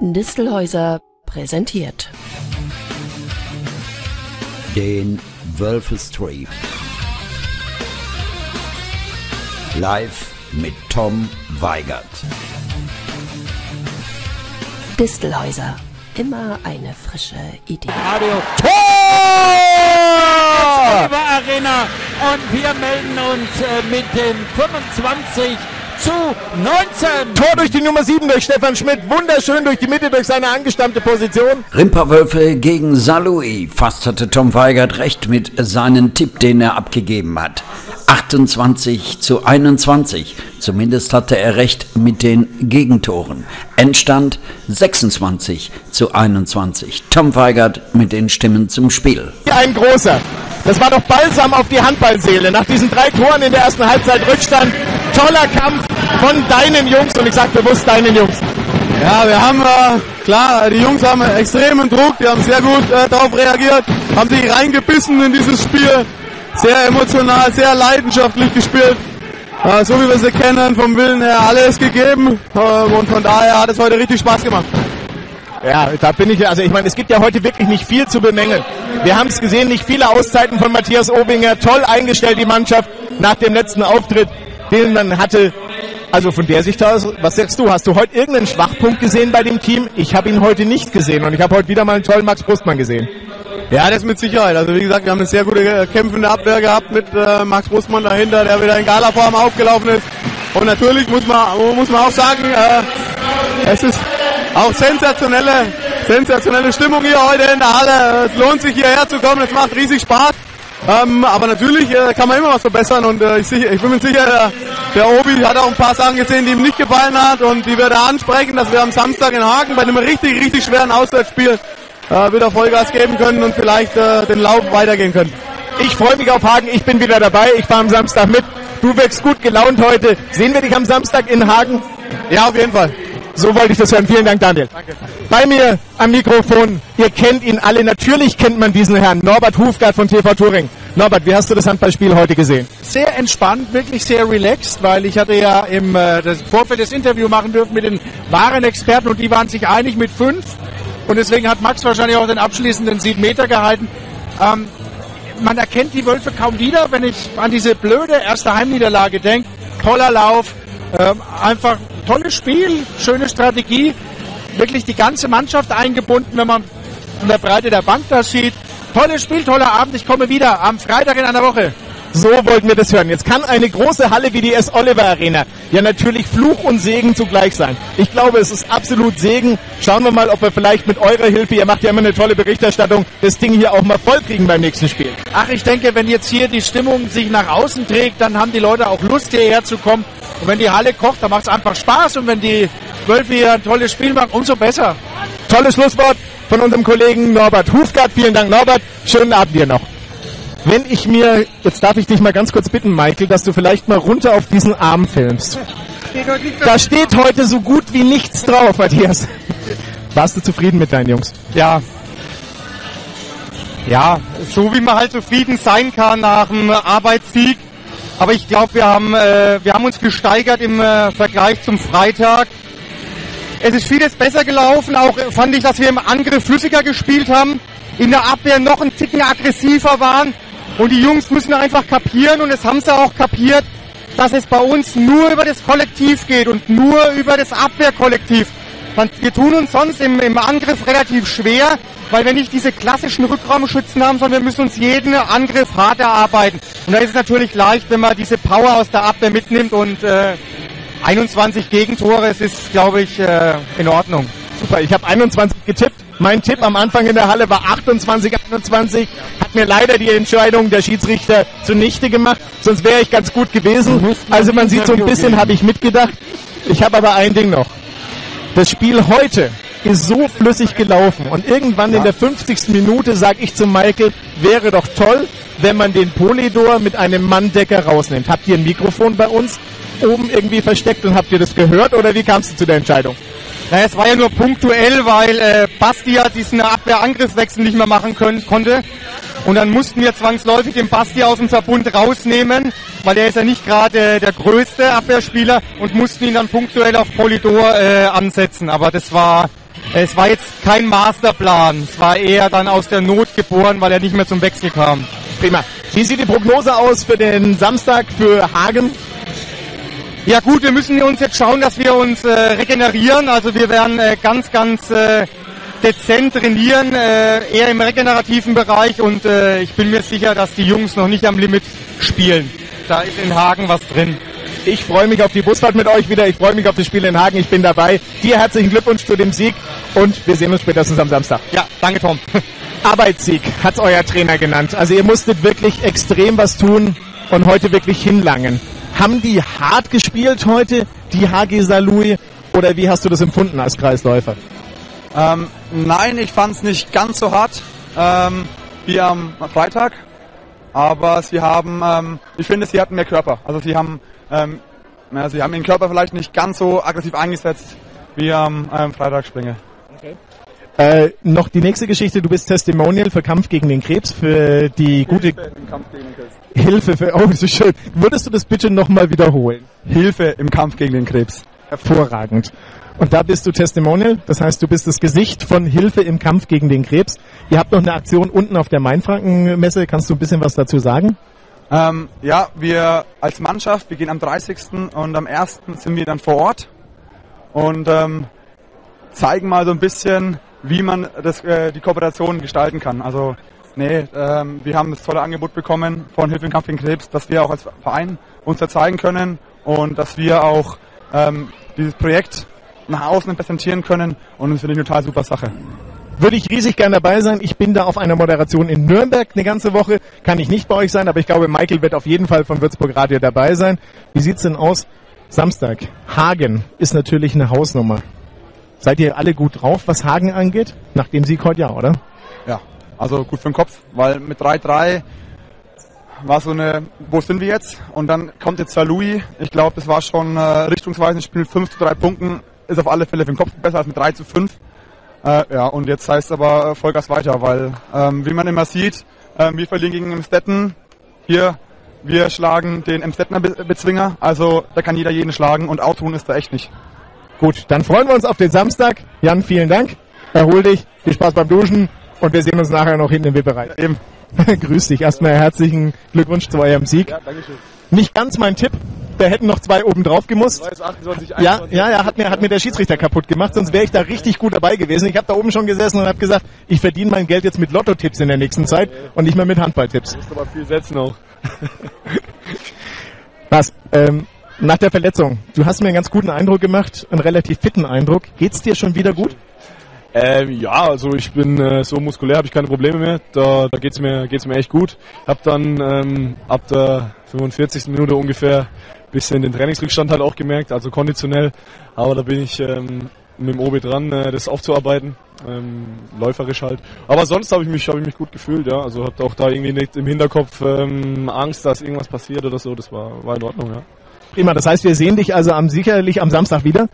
Distelhäuser präsentiert den Wölfe-Stream. Live mit Tom Weigert. Distelhäuser. Immer eine frische Idee. Radio Tor! Arena und wir melden uns äh, mit den 25 zu 19. Tor durch die Nummer 7 durch Stefan Schmidt. Wunderschön durch die Mitte durch seine angestammte Position. Rimperwölfe gegen Salui. Fast hatte Tom Weigert recht mit seinem Tipp, den er abgegeben hat. 28 zu 21. Zumindest hatte er recht mit den Gegentoren. Endstand 26 zu 21. Tom Weigert mit den Stimmen zum Spiel. Ein großer. Das war doch balsam auf die Handballseele. Nach diesen drei Toren in der ersten Halbzeit Rückstand. Toller Kampf von deinen Jungs und ich sage bewusst deinen Jungs. Ja, wir haben äh, klar, die Jungs haben extremen Druck, die haben sehr gut äh, darauf reagiert, haben sich reingebissen in dieses Spiel, sehr emotional, sehr leidenschaftlich gespielt. Äh, so wie wir sie kennen, vom Willen her alles gegeben äh, und von daher hat es heute richtig Spaß gemacht. Ja, da bin ich, also ich meine, es gibt ja heute wirklich nicht viel zu bemängeln. Wir haben es gesehen, nicht viele Auszeiten von Matthias Obinger, toll eingestellt die Mannschaft nach dem letzten Auftritt, den man hatte. Also von der Sicht aus, was sagst du? Hast du heute irgendeinen Schwachpunkt gesehen bei dem Team? Ich habe ihn heute nicht gesehen und ich habe heute wieder mal einen tollen Max Brustmann gesehen. Ja, das mit Sicherheit. Also wie gesagt, wir haben eine sehr gute äh, kämpfende Abwehr gehabt mit äh, Max Brustmann dahinter, der wieder in geiler Form aufgelaufen ist. Und natürlich muss man, muss man auch sagen, äh, es ist auch sensationelle, sensationelle Stimmung hier heute in der Halle. Es lohnt sich hierher zu kommen, es macht riesig Spaß. Ähm, aber natürlich äh, kann man immer was verbessern und äh, ich, ich, bin mir sicher, der, der, Obi hat auch ein paar Sachen gesehen, die ihm nicht gefallen hat und die wird er ansprechen, dass wir am Samstag in Hagen bei einem richtig, richtig schweren Auswärtsspiel äh, wieder Vollgas geben können und vielleicht äh, den Lauf weitergehen können. Ich freue mich auf Hagen, ich bin wieder dabei, ich fahre am Samstag mit. Du wirkst gut gelaunt heute. Sehen wir dich am Samstag in Hagen? Ja, auf jeden Fall. So wollte ich das hören. Vielen Dank, Daniel. Danke. Bei mir am Mikrofon, ihr kennt ihn alle. Natürlich kennt man diesen Herrn, Norbert Hufgart von TV Touring. Norbert, wie hast du das Handballspiel heute gesehen? Sehr entspannt, wirklich sehr relaxed, weil ich hatte ja im äh, Vorfeld das Interview machen dürfen mit den wahren Experten und die waren sich einig mit fünf. Und deswegen hat Max wahrscheinlich auch den abschließenden sieben Meter gehalten. Ähm, man erkennt die Wölfe kaum wieder, wenn ich an diese blöde erste Heimniederlage denke. Toller Lauf, ähm, einfach tolles Spiel, schöne Strategie. Wirklich die ganze Mannschaft eingebunden, wenn man in der Breite der Bank das sieht. Tolles Spiel, toller Abend. Ich komme wieder am Freitag in einer Woche. So wollten wir das hören. Jetzt kann eine große Halle wie die S. Oliver Arena ja natürlich Fluch und Segen zugleich sein. Ich glaube, es ist absolut Segen. Schauen wir mal, ob wir vielleicht mit eurer Hilfe, ihr macht ja immer eine tolle Berichterstattung, das Ding hier auch mal voll kriegen beim nächsten Spiel. Ach, ich denke, wenn jetzt hier die Stimmung sich nach außen trägt, dann haben die Leute auch Lust hierher zu kommen. Und wenn die Halle kocht, dann macht es einfach Spaß. Und wenn die Wölfe hier ein tolles Spiel machen, umso besser. Tolles Schlusswort von unserem Kollegen Norbert Hufgart. Vielen Dank, Norbert. Schönen Abend dir noch. Wenn ich mir, jetzt darf ich dich mal ganz kurz bitten, Michael, dass du vielleicht mal runter auf diesen Arm filmst. Da steht heute so gut wie nichts drauf, Matthias. Warst du zufrieden mit deinen Jungs? Ja. Ja, so wie man halt zufrieden sein kann nach dem Arbeitssieg. Aber ich glaube, wir haben, äh, wir haben uns gesteigert im äh, Vergleich zum Freitag. Es ist vieles besser gelaufen. Auch fand ich, dass wir im Angriff flüssiger gespielt haben, in der Abwehr noch ein Ticken aggressiver waren. Und die Jungs müssen einfach kapieren und es haben sie auch kapiert, dass es bei uns nur über das Kollektiv geht und nur über das Abwehrkollektiv. Wir tun uns sonst im, im Angriff relativ schwer, weil wir nicht diese klassischen Rückraumschützen haben, sondern wir müssen uns jeden Angriff hart erarbeiten. Und da ist es natürlich leicht, wenn man diese Power aus der Abwehr mitnimmt und äh, 21 Gegentore, es ist, glaube ich, äh, in Ordnung. Super, ich habe 21 getippt. Mein Tipp am Anfang in der Halle war 28, 21. Hat mir leider die Entscheidung der Schiedsrichter zunichte gemacht. Sonst wäre ich ganz gut gewesen. Also man sieht so ein bisschen, habe ich mitgedacht. Ich habe aber ein Ding noch. Das Spiel heute ist so flüssig gelaufen und irgendwann in der 50. Minute sage ich zu Michael, wäre doch toll, wenn man den Polydor mit einem Manndecker rausnimmt. Habt ihr ein Mikrofon bei uns oben irgendwie versteckt und habt ihr das gehört oder wie kamst du zu der Entscheidung? Naja, es war ja nur punktuell, weil äh, Basti ja diesen Abwehrangriffswechsel nicht mehr machen können, konnte. Und dann mussten wir zwangsläufig den Basti aus dem Verbund rausnehmen, weil er ist ja nicht gerade der größte Abwehrspieler und mussten ihn dann punktuell auf Polidor äh, ansetzen. Aber das war, es war jetzt kein Masterplan. Es war eher dann aus der Not geboren, weil er nicht mehr zum Wechsel kam. Prima. Wie sieht die Prognose aus für den Samstag für Hagen? Ja gut, wir müssen uns jetzt schauen, dass wir uns äh, regenerieren. Also wir werden äh, ganz, ganz äh, dezent trainieren, äh, eher im regenerativen Bereich und äh, ich bin mir sicher, dass die Jungs noch nicht am Limit spielen. Da ist in Hagen was drin. Ich freue mich auf die Busfahrt mit euch wieder. Ich freue mich auf das Spiel in Hagen. Ich bin dabei. Dir herzlichen Glückwunsch zu dem Sieg und wir sehen uns spätestens am Samstag. Ja, danke Tom. Arbeitssieg hat's euer Trainer genannt. Also ihr musstet wirklich extrem was tun und heute wirklich hinlangen. Haben die hart gespielt heute, die HG Salui, oder wie hast du das empfunden als Kreisläufer? Ähm, nein, ich fand es nicht ganz so hart ähm, wie am Freitag, aber sie haben, ähm, ich finde, sie hatten mehr Körper. Also sie haben, ähm, ja, sie haben ihren Körper vielleicht nicht ganz so aggressiv eingesetzt wie am ähm, Freitag Springe. Äh, noch die nächste Geschichte, du bist Testimonial für Kampf gegen den Krebs, für die gute Im Kampf gegen den Krebs. Hilfe für, oh, so schön. Würdest du das bitte nochmal wiederholen? Hilfe im Kampf gegen den Krebs. Hervorragend. Und da bist du Testimonial, das heißt, du bist das Gesicht von Hilfe im Kampf gegen den Krebs. Ihr habt noch eine Aktion unten auf der Mainfranken-Messe. Kannst du ein bisschen was dazu sagen? Ähm, ja, wir als Mannschaft, wir gehen am 30. und am 1. sind wir dann vor Ort und ähm, zeigen mal so ein bisschen, wie man das, äh, die Kooperation gestalten kann. Also nee, ähm, wir haben das tolle Angebot bekommen von Hilfe im Kampf gegen Krebs, dass wir auch als Verein uns da zeigen können und dass wir auch ähm, dieses Projekt nach außen präsentieren können und das finde ich eine total super Sache. Würde ich riesig gern dabei sein. Ich bin da auf einer Moderation in Nürnberg eine ganze Woche. Kann ich nicht bei euch sein, aber ich glaube, Michael wird auf jeden Fall von Würzburg Radio dabei sein. Wie sieht's denn aus? Samstag. Hagen ist natürlich eine Hausnummer. Seid ihr alle gut drauf, was Hagen angeht? Nach dem Sieg heute ja, oder? Ja, also gut für den Kopf, weil mit 3-3 war so eine, wo sind wir jetzt? Und dann kommt jetzt Louis. Ich glaube, das war schon äh, richtungsweisend Spiel 5 zu 3 Punkten. Ist auf alle Fälle für den Kopf besser als mit 3 zu 5. Äh, ja, und jetzt heißt es aber äh, Vollgas weiter, weil, ähm, wie man immer sieht, ähm, wir verlieren gegen Emstetten. Hier, wir schlagen den Emstettener Be Bezwinger. Also da kann jeder jeden schlagen und Auttun ist da echt nicht. Gut, dann freuen wir uns auf den Samstag. Jan, vielen Dank. Erhol dich. Viel Spaß beim Duschen. Und wir sehen uns nachher noch hinten im VIP-Bereich. Eben. Grüß dich. Erstmal herzlichen Glückwunsch zu eurem Sieg. Ja, danke schön. Nicht ganz mein Tipp. Da hätten noch zwei oben drauf gemusst. 28, Ja, ja, ja, hat mir, hat mir der Schiedsrichter kaputt gemacht, sonst wäre ich da richtig gut dabei gewesen. Ich habe da oben schon gesessen und habe gesagt, ich verdiene mein Geld jetzt mit Lotto-Tipps in der nächsten Zeit und nicht mehr mit Handball-Tipps. musst aber viel setzen auch. Was? Ähm, nach der Verletzung, du hast mir einen ganz guten Eindruck gemacht, einen relativ fitten Eindruck. Geht's dir schon wieder gut? Ähm, ja, also ich bin äh, so muskulär, habe ich keine Probleme mehr. Da, da geht's mir geht's mir echt gut. Hab dann ähm, ab der 45. Minute ungefähr bisschen den Trainingsrückstand halt auch gemerkt, also konditionell. Aber da bin ich ähm, mit dem OB dran, äh, das aufzuarbeiten, ähm, läuferisch halt. Aber sonst habe ich mich habe ich mich gut gefühlt, ja. Also habe auch da irgendwie nicht im Hinterkopf ähm, Angst, dass irgendwas passiert oder so. Das war war in Ordnung, ja. Prima, das heißt, wir sehen dich also am sicherlich am Samstag wieder.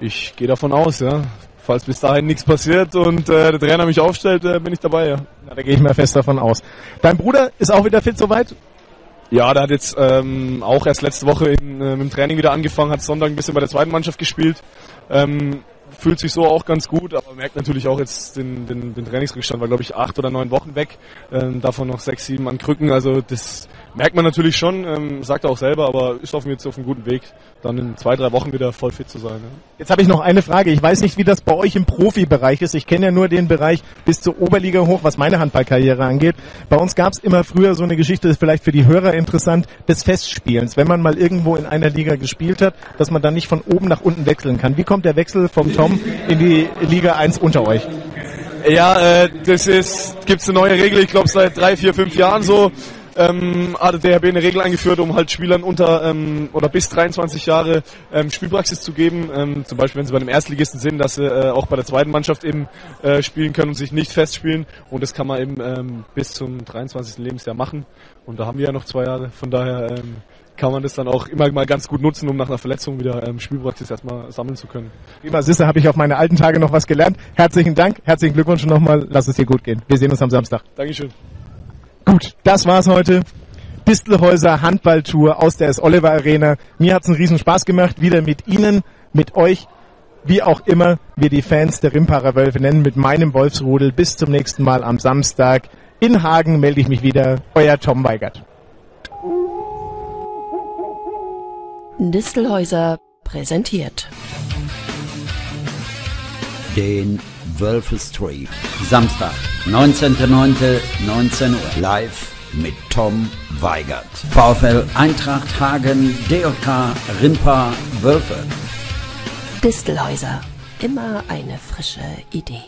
Ich gehe davon aus, ja. Falls bis dahin nichts passiert und äh, der Trainer mich aufstellt, äh, bin ich dabei, ja. Na, da gehe ich mal fest davon aus. Dein Bruder ist auch wieder fit soweit? Ja, der hat jetzt ähm, auch erst letzte Woche in, äh, dem Training wieder angefangen, hat Sonntag ein bisschen bei der zweiten Mannschaft gespielt. Ähm, fühlt sich so auch ganz gut, aber merkt natürlich auch jetzt den, den, den Trainingsrückstand, war glaube ich acht oder neun Wochen weg, ähm, davon noch sechs, sieben an Krücken, also das merkt man natürlich schon, ähm, sagt er auch selber, aber ist auf mir jetzt auf einem guten Weg, dann in zwei, drei Wochen wieder voll fit zu sein. Ja. Jetzt habe ich noch eine Frage. Ich weiß nicht, wie das bei euch im Profibereich ist. Ich kenne ja nur den Bereich bis zur Oberliga hoch, was meine Handballkarriere angeht. Bei uns gab es immer früher so eine Geschichte, das ist vielleicht für die Hörer interessant, des Festspielens. Wenn man mal irgendwo in einer Liga gespielt hat, dass man dann nicht von oben nach unten wechseln kann. Wie kommt der Wechsel vom Tom in die Liga 1 unter euch? Ja, äh, das ist, gibt's eine neue Regel, ich glaube seit drei, vier, fünf Jahren so. Ähm, hat der DHB eine Regel eingeführt, um halt Spielern unter ähm, oder bis 23 Jahre ähm, Spielpraxis zu geben. Ähm, zum Beispiel, wenn sie bei einem Erstligisten sind, dass sie äh, auch bei der zweiten Mannschaft eben äh, spielen können und sich nicht festspielen. Und das kann man eben ähm, bis zum 23. Lebensjahr machen. Und da haben wir ja noch zwei Jahre. Von daher ähm, kann man das dann auch immer mal ganz gut nutzen, um nach einer Verletzung wieder ähm, Spielpraxis erstmal sammeln zu können. Prima, Sisse, habe ich auf meine alten Tage noch was gelernt. Herzlichen Dank, herzlichen Glückwunsch nochmal. Lass es dir gut gehen. Wir sehen uns am Samstag. Dankeschön. Gut, das war's heute. Distelhäuser Handballtour aus der S. Oliver Arena. Mir hat's einen riesen Spaß gemacht, wieder mit Ihnen, mit euch, wie auch immer wir die Fans der Rimparer Wölfe nennen, mit meinem Wolfsrudel. Bis zum nächsten Mal am Samstag. In Hagen melde ich mich wieder. Euer Tom Weigert. Distelhäuser präsentiert. Den Wölfe-Stream. Samstag, 19.09.19 Uhr. Live mit Tom Weigert. VfL Eintracht Hagen, DJK Rimpa Wölfe. Distelhäuser. Immer eine frische Idee.